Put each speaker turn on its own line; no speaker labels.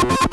you.